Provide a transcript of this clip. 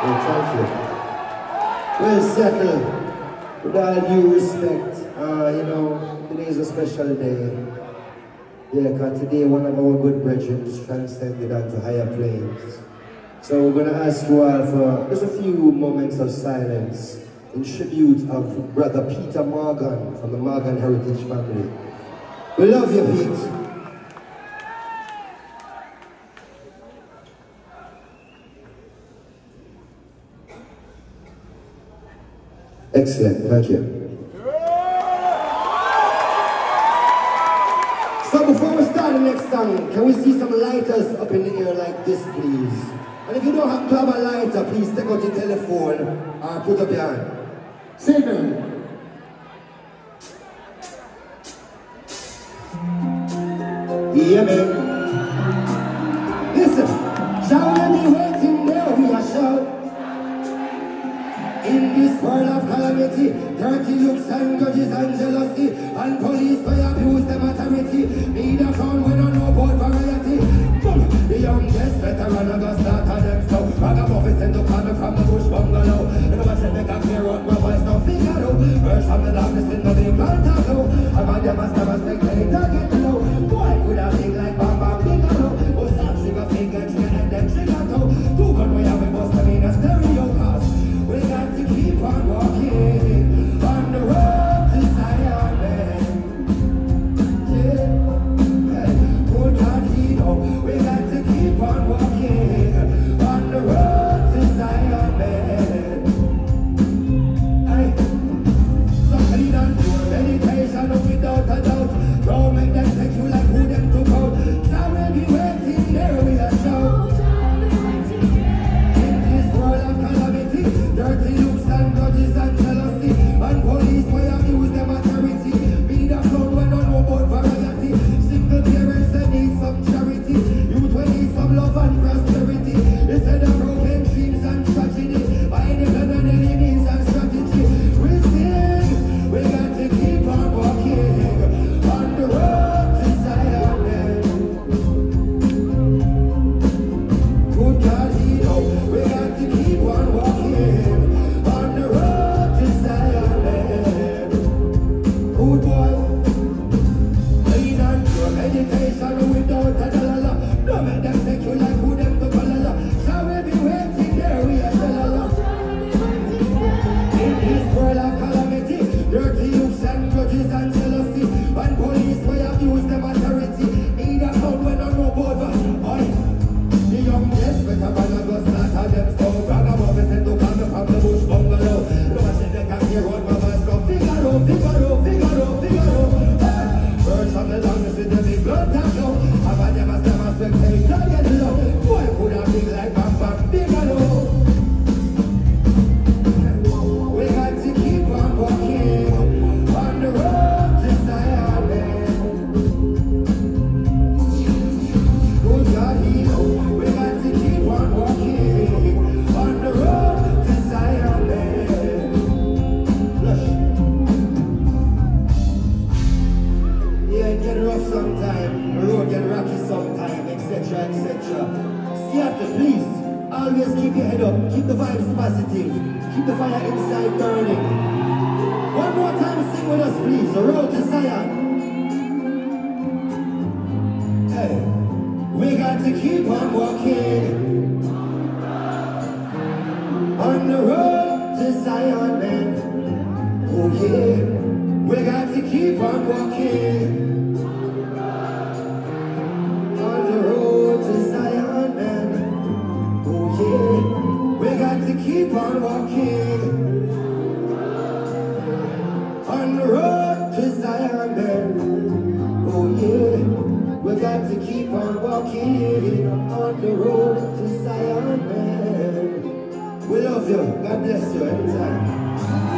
Well, thank you. Well, settle. With all due respect, uh, you know, today is a special day. Yeah, because today one of our good brethren transcended onto higher planes. So we're going to ask you all for just a few moments of silence in tribute of Brother Peter Morgan from the Morgan Heritage family. We love you, Pete. Excellent, thank you. So before we start the next song, can we see some lighters up in the air like this, please? And if you don't have have a lighter, please take out your telephone and put up your hand. Yeah, man. Listen, of calamity, dirty looks and grudges and jealousy, and police by abuse them authority. Need a phone when I know variety. The youngest veteran of the start of them so send to call me from the bush bungalow. And them make a clear out my voice no figure out. Verse from the darkness in the big man out. I'm on them as as they can target low. Don't make them take you like we abuse always keep your head up, keep the vibes positive, keep the fire inside burning. One more time, sing with us, please. The road to Zion. Hey. We got to keep on walking on the road to Zion, man. Oh yeah, we got to keep on walking keep on walking on the road to Zion, man. We love you. God bless you anytime.